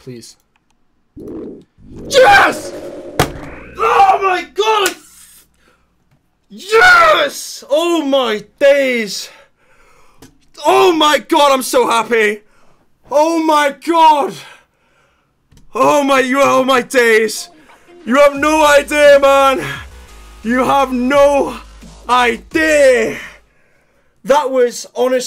Please. Yes! Oh my god! Yes! Oh my days! Oh my god, I'm so happy! Oh my god! Oh my, you, oh my days! You have no idea, man! You have no idea! That was honestly.